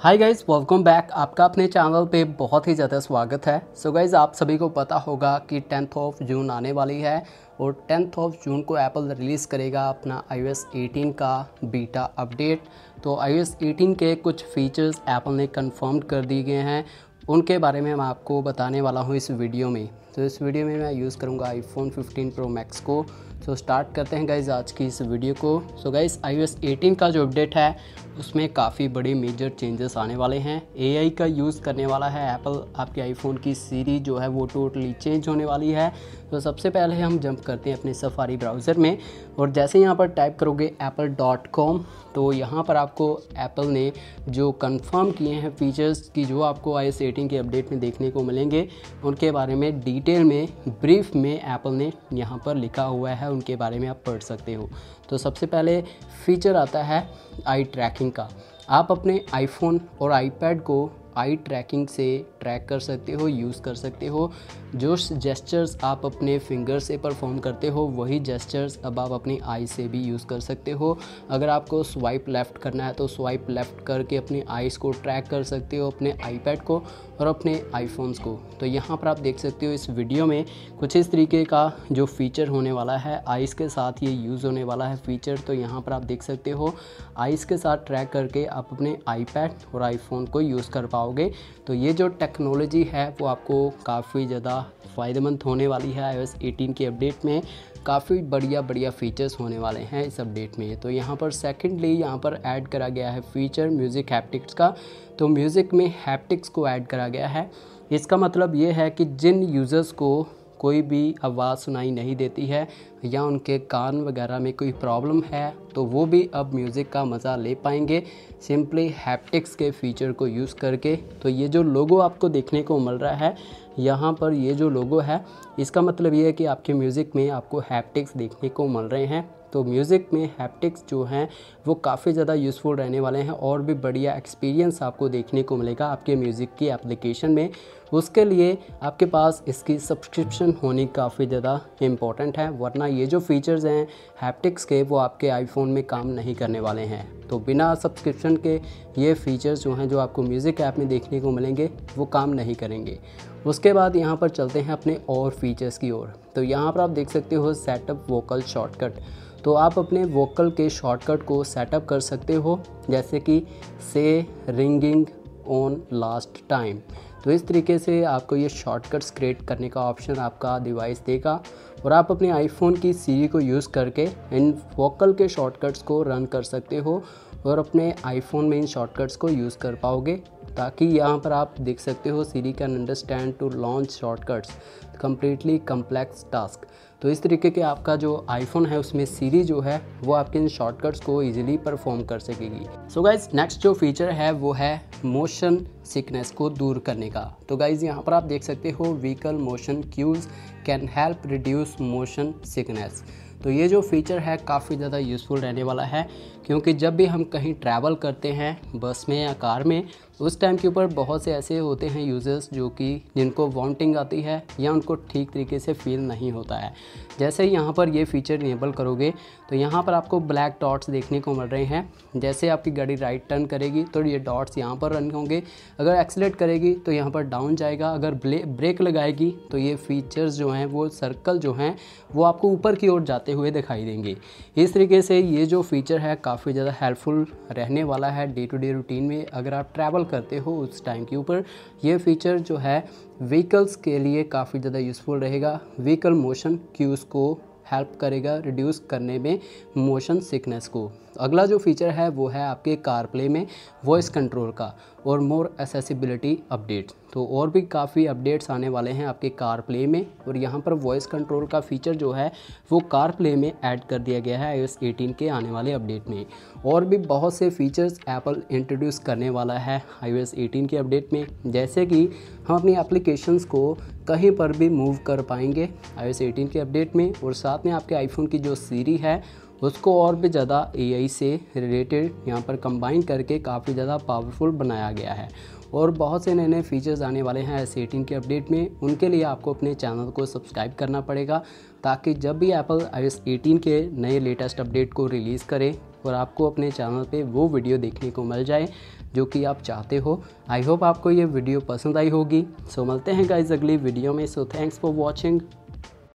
हाय guys welcome back आपका अपने channel पे बहुत ही ज़्यादा स्वागत है। सो so गाइज़ आप सभी को पता होगा कि टेंथ ऑफ़ जून आने वाली है और टेंथ ऑफ़ जून को एप्पल रिलीज़ करेगा अपना iOS 18 का बीटा अपडेट तो iOS 18 के कुछ फीचर्स एप्पल ने कंफर्म कर दिए गए हैं उनके बारे में मैं आपको बताने वाला हूँ इस वीडियो में। तो इस वीडियो में मैं यूज़ करूँगा आईफोन 15 प्रो मैक्स को। तो स्टार्ट करते हैं गाइज़ आज की इस वीडियो को। सो गाइज़ iOS 18 का जो अपडेट है, उसमें काफ़ी बड़े मेजर चेंजेस आने वाले हैं। एआई का यूज़ करने वाला है एप्पल आपके आईफोन की सीरी जो है, वो टोटली चेंज होने वाली है। तो सबसे पहले हम जंप करते हैं अपने सफारी ब्राउज़र में। और जैसे यहाँ पर टाइप करोगे एप्पल तो यहाँ पर आपको एप्पल ने जो कन्फर्म किए हैं फीचर्स की, जो आपको आई एस के अपडेट में देखने को मिलेंगे। उनके बारे में डिटेल में ब्रीफ में एप्पल ने यहाँ पर लिखा हुआ है। उनके बारे में आप पढ़ सकते हो। तो सबसे पहले फीचर आता है आई ट्रैकिंग का। आप अपने आईफोन और आईपैड को आई ट्रैकिंग से ट्रैक कर सकते हो, यूज़ कर सकते हो। जो जेस्चर्स आप अपने फिंगर से परफॉर्म करते हो, वही जेस्चर्स अब आप अपनी आई से भी यूज़ कर सकते हो। अगर आपको स्वाइप लेफ़्ट करना है तो स्वाइप लेफ़्ट करके अपनी आइज़ को ट्रैक कर सकते हो, अपने आईपैड को और अपने आईफोन्स को। तो यहाँ पर आप देख सकते हो इस वीडियो में कुछ इस तरीके का जो फीचर होने वाला है आइस के साथ ये यूज़ होने वाला है फीचर तो यहाँ पर आप देख सकते हो आइस के साथ ट्रैक करके आप अपने आईपैड और आईफोन को यूज़ कर पाओगे तो ये जो टेक्नोलॉजी है, वो आपको काफ़ी ज़्यादा फ़ायदेमंद होने वाली है आई 18 के अपडेट में। काफ़ी बढ़िया बढ़िया फीचर्स होने वाले हैं इस अपडेट में तो यहाँ पर सेकेंडली यहाँ पर ऐड करा गया है फीचर म्यूज़िक हैप्टिक्स का। तो म्यूज़िक में हैप्टिक्स को ऐड करा गया है। इसका मतलब ये है कि जिन यूज़र्स को कोई भी आवाज़ सुनाई नहीं देती है या उनके कान वगैरह में कोई प्रॉब्लम है तो वो भी अब म्यूज़िक का मज़ा ले पाएँगे। सिंपली हैप्टिक्स के फीचर को यूज़ करके। तो ये जो लोगो आपको देखने को मिल रहा है, यहाँ पर ये जो लोगो है, इसका मतलब ये है कि आपके म्यूज़िक में आपको हैप्टिक्स देखने को मिल रहे हैं। तो म्यूज़िक में हैप्टिक्स जो हैं, वो काफ़ी ज़्यादा यूज़फुल रहने वाले हैं और भी बढ़िया एक्सपीरियंस आपको देखने को मिलेगा आपके म्यूज़िक की एप्लीकेशन में। उसके लिए आपके पास इसकी सब्सक्रिप्शन होनी काफ़ी ज़्यादा इंपॉर्टेंट है, वरना ये जो फीचर्स हैं हैप्टिक्स के, वो आपके आईफोन में काम नहीं करने वाले हैं। तो बिना सब्सक्रिप्शन के ये फीचर्स जो हैं, जो आपको म्यूज़िक ऐप में देखने को मिलेंगे, वो काम नहीं करेंगे। उसके बाद यहाँ पर चलते हैं अपने और फीचर्स की ओर। तो यहाँ पर आप देख सकते हो सेटअप वोकल शॉर्टकट तो आप अपने वोकल के शॉर्टकट को सेटअप कर सकते हो, जैसे कि से रिंगिंग ऑन लास्ट टाइम तो इस तरीके से आपको ये शॉर्टकट्स क्रिएट करने का ऑप्शन आपका डिवाइस देगा और आप अपने आईफोन की सीरी को यूज़ करके इन वोकल के शॉर्टकट्स को रन कर सकते हो और अपने आईफोन में इन शॉर्टकट्स को यूज़ कर पाओगे, ताकि यहाँ पर आप देख सकते हो Siri can understand to launch shortcuts completely complex task तो इस तरीके के आपका जो आईफोन है, उसमें सीरी जो है, वो आपके इन शॉर्टकट्स को इजीली परफॉर्म कर सकेगी। सो गाइज़ नेक्स्ट जो फीचर है, वो है मोशन सिकनेस को दूर करने का। तो गाइज़ यहाँ पर आप देख सकते हो vehicle motion cues can help reduce motion sickness तो ये जो फीचर है काफ़ी ज़्यादा यूज़फुल रहने वाला है, क्योंकि जब भी हम कहीं ट्रैवल करते हैं बस में या कार में उस टाइम के ऊपर बहुत से ऐसे होते हैं यूज़र्स जो कि जिनको वांटिंग आती है या उनको ठीक तरीके से फील नहीं होता है। जैसे यहाँ पर ये फीचर इनेबल करोगे तो यहाँ पर आपको ब्लैक डॉट्स देखने को मिल रहे हैं। जैसे आपकी गाड़ी राइट टर्न करेगी तो ये डॉट्स यहाँ पर रन होंगे। अगर एक्सलेट करेगी तो यहाँ पर डाउन जाएगा। अगर ब्रेक लगाएगी तो ये फीचर्स जो हैं, वो सर्कल जो हैं, वो आपको ऊपर की ओर जाते हुए दिखाई देंगे। इस तरीके से ये जो फीचर है, काफ़ी ज़्यादा हेल्पफुल रहने वाला है डे टू डे रूटीन में। अगर आप ट्रैवल करते हो उस टाइम के ऊपर। ये फीचर जो है व्हीकल्स के लिए काफ़ी ज़्यादा यूज़फुल रहेगा। व्हीकल मोशन क्यूज़ को हेल्प करेगा रिड्यूस करने में मोशन सिकनेस को। अगला जो फीचर है, वो है आपके कार प्ले में वॉइस कंट्रोल का। और मोर एसेसिबिलिटी अपडेट तो और भी काफ़ी अपडेट्स आने वाले हैं आपके कार प्ले में और यहाँ पर वॉइस कंट्रोल का फीचर जो है, वो कार प्ले में ऐड कर दिया गया है iOS 18 के आने वाले अपडेट में. और भी बहुत से फीचर्स एप्पल इंट्रोड्यूस करने वाला है iOS 18 के अपडेट में. जैसे कि हम अपनी एप्लीकेशंस को कहीं पर भी मूव कर पाएँगे iOS 18 के अपडेट में और साथ में आपके आईफोन की जो सीरी है उसको और भी ज़्यादा एआई से रिलेटेड यहाँ पर कंबाइन करके काफ़ी ज़्यादा पावरफुल बनाया गया है। और बहुत से नए नए फीचर्स आने वाले हैं एस एटीन के अपडेट में। उनके लिए आपको अपने चैनल को सब्सक्राइब करना पड़ेगा, ताकि जब भी एप्पल आई एस एटीन के नए लेटेस्ट अपडेट को रिलीज़ करे और आपको अपने चैनल पे वो वीडियो देखने को मिल जाए, जो कि आप चाहते हो। आई होप आपको ये वीडियो पसंद आई होगी। सो मिलते हैं गाइज़ अगली वीडियो में। So thanks for watching